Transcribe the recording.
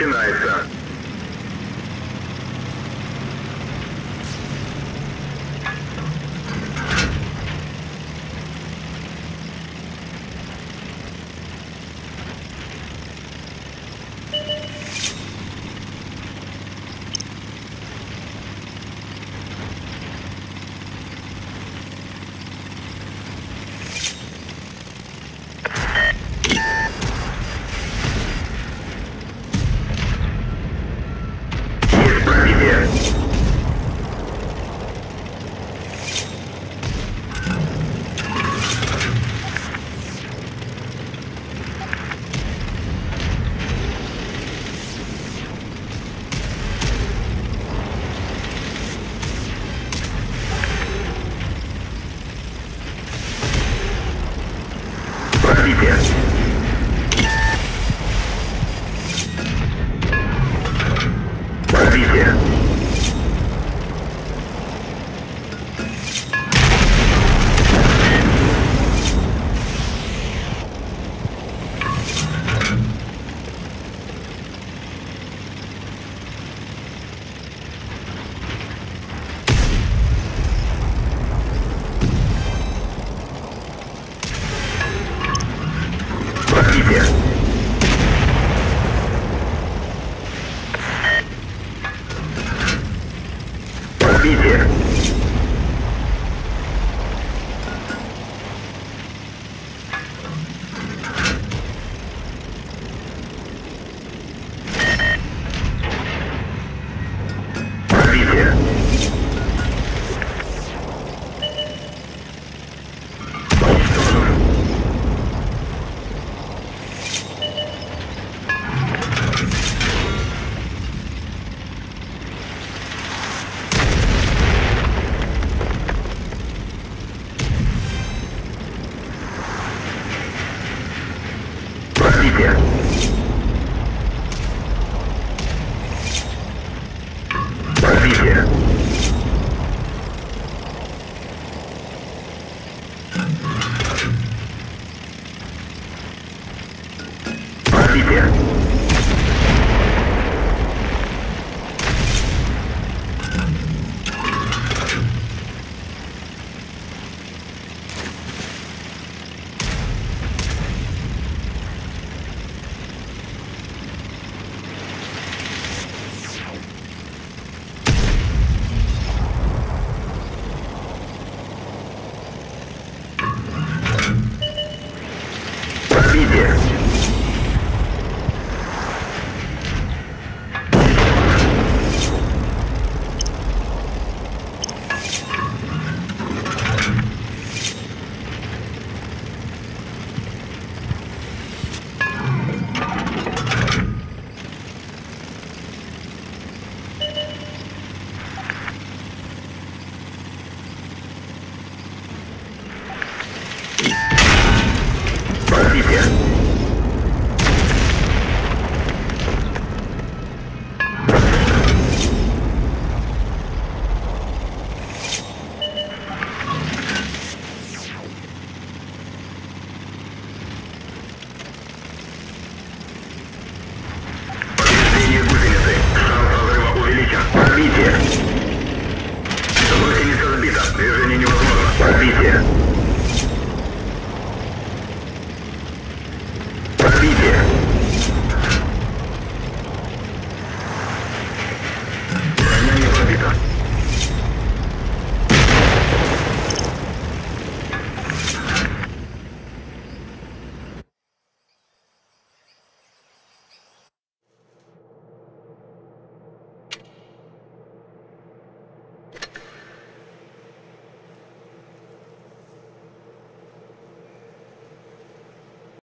начинается. 一点。Be here. орбите. Восемь орбита. Движение не